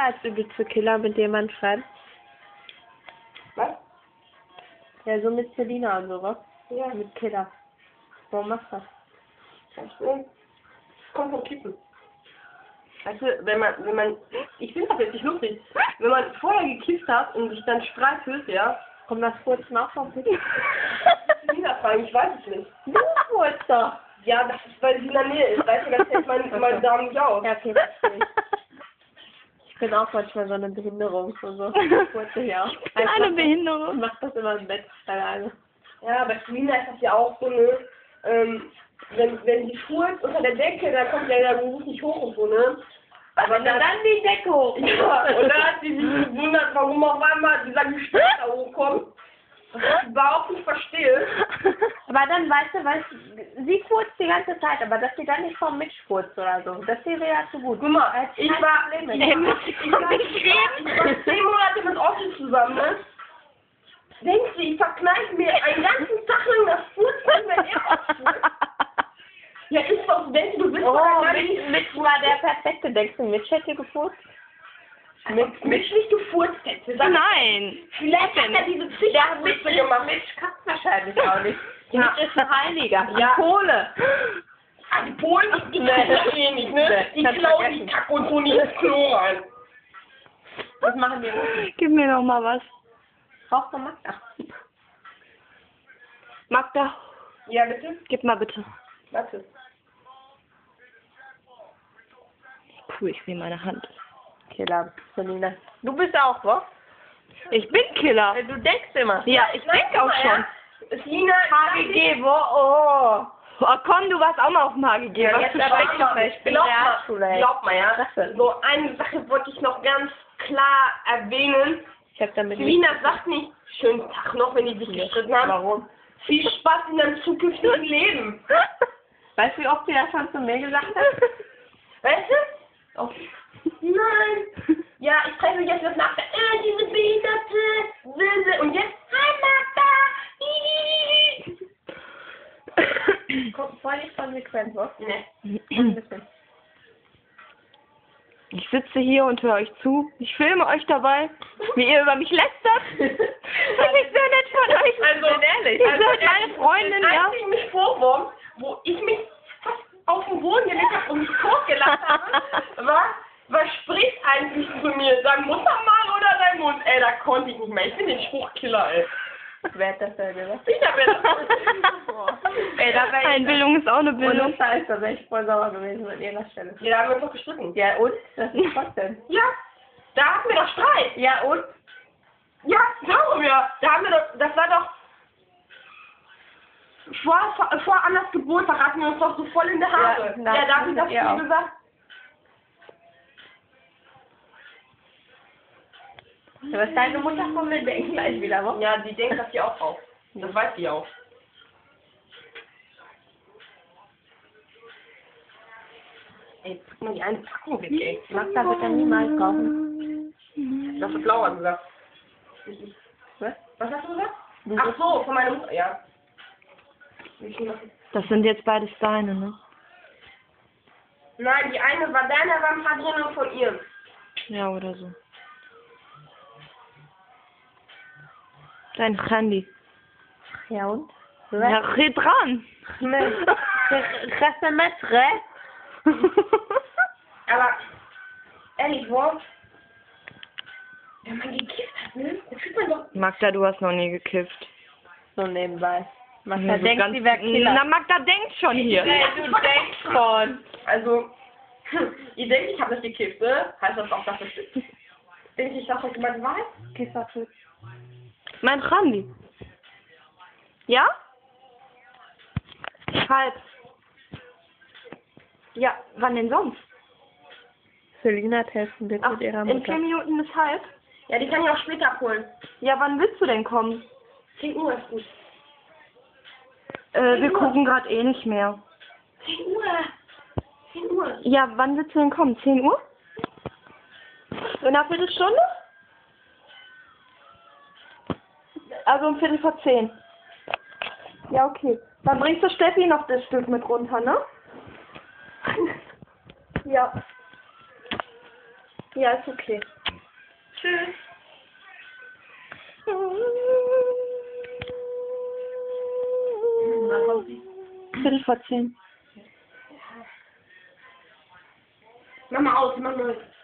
da als übelste Killer mit jemandem schreiben? Was? Ja, so mit Selina und sowas. Ja, Mit Killer. Warum machst du das? kannst du. Kommt vom Kippen. Weißt du, wenn man, wenn man, ich finde das jetzt nicht lustig, wenn man vorher gekifft hat und sich dann streichelt, ja, Kommt das Furzen auch vom Kippen? Selina fragen, ich weiß es nicht. Furzt doch. Ja, das ist, weil sie in der Nähe ist, weißt du, das hält mein, mein Darm nicht aus. Ja, okay, verstehe ich. Ich bin auch manchmal so eine Behinderung. So, so. Auch. Ich bin eine Behinderung. Ich mach das immer im Bett. Ahnung. Ja, bei Selina ist das ja auch so, ne, ähm, wenn, wenn sie furzt unter der Decke, dann kommt ja der Geruch nicht hoch und so, ne. Aber Wenn dann die Decke hoch. Ja, und dann hat sie sich gewundert, warum auf einmal dieser Gestank da hochkommt. Was ich überhaupt nicht verstehe. Aber dann, weißt du, weißt, du, sie furzt die ganze Zeit, aber dass sie dann nicht vom Mitch furzt oder so, das wäre ja zu gut. Guck mal, ich war, Problem ich war, ich war, ich war zehn Monate mit Ossi zusammen, ne? Denkst du, ich verkneife mir einen ganzen Tag lang das Furzen, wenn er auch furzt? Ja, ist doch, denkst du, bist Oh, Mitch war der perfekte. Denkst du, Mitch hätte gefurzt? Mit, Mitch nicht gefurzt hätte. Sag, Nein. Vielleicht hat er diese Mitch, gemacht. Mitch kann wahrscheinlich auch nicht. Ja. Mitch ist ein Heiliger. Ja. Kohle. Ah, die Polen, die, die Nee. das eh nicht, ne? Nee, Die klauen die Kack und tun die ins Klo rein. Das machen wir nicht. Gib mir noch mal was. Brauchst du Magda? Magda, Ja, bitte? gib mal bitte. Warte. Puh, ich sehe meine Hand. Killer, Selina. Du bist auch, was? Ich bin Killer. Du denkst immer. Ja, ich denke auch schon. Lina, HGG, wo? Oh. Oh, komm, du warst auch mal auf dem HGG. Ja, jetzt aber auch mal. Ich bin glaub Realschule, mal, glaub mal, ja. So, eine Sache wollte ich noch ganz klar erwähnen. Ich hab damit Lina sagt nicht, schönen Tag noch, wenn die sich gestritten haben. Warum? Viel Spaß in deinem zukünftigen Leben. Weißt du, wie oft sie das schon zu mir gesagt hat? Weißt du? Oh. Nein. Ja, ich treffe mich jetzt nach der, äh, diese Behinderte. Sisse. Und jetzt, hi. Hihihi. Kommt voll nicht konsequent, was? Ne. Bisschen. Ich sitze hier und höre euch zu. Ich filme euch dabei, wie ihr über mich lästert. Das ist sehr nett von euch. Also, bin ehrlich. Ihr seid meine Freundin, ja? ich mich vorwurf, wo ich mich fast auf den Boden gelegt habe und mich totgelacht habe, war, was spricht mir? Dein Muttermal oder dein Mund? Ey, da konnte ich nicht mehr. Ich bin den Spruchkiller, ey. Wer hat das denn gesagt? Ich hab ja das. Ey, da wär ich Einbildung ist auch eine Und Bildung. das heißt, da wäre ich voll sauer gewesen an ihrer Stelle. Ja, da haben wir uns doch gestritten. Ja, und? Das ist trotzdem. Ja, da hatten wir doch Streit. Ja, und? Ja, darum ja. Da haben wir doch, das war doch vor, vor, vor Annas Geburtstag hatten wir uns doch so voll in der Haare. Ja, Ja, da da hab ich hattet das auch. gesagt. Was deine Mutter von mir denkt gleich wieder, was? Ja, die denkt das hier auch drauf. Das weiß die auch. Ey, pack mal die eine Packung weg, ey. Magda wird dann niemals kaufen. Das ist blauer gesagt. Was? Was hast du gesagt? Ach so, von meiner Mutter, ja. Das sind jetzt beides deine, ne? Nein, die eine war deiner, war ein paar drin und von ihr. Ja, oder so. Dein Handy. Ja, und? Ja, red dran. Metre? Aber, ehrlich, wo? Wenn man gekifft hat, ne? Fühlt man doch. Magda, du hast noch nie gekifft. So nebenbei. Magda Ja, so denkt, sie wäre Killer. Na, Magda denkt schon hier. Ey, du denkst schon. Also, ihr denkt, ich habe das gekifft, ne? Heißt das auch, dass das stimmt? Denkt ich sag euch immer die Wahrheit? Mein Handy. Ja? Halb. Ja, wann denn sonst? Selina testen bitte Ach, mit ihrer in Mutter. vier Minuten ist halb. Ja, die kann ich auch später abholen. Ja, wann willst du denn kommen? 10 Uhr ist gut. Äh, wir gucken gerade eh nicht mehr. 10 Uhr. 10 Uhr. Ja, wann willst du denn kommen? 10 Uhr? In einer Viertelstunde? Also um Viertel vor zehn. Ja, okay. Dann bringst du Steffi noch das Stück mit runter, ne? ja. Ja, ist okay. Tschüss. Viertel vor zehn. Mach mal aus, Mama aus.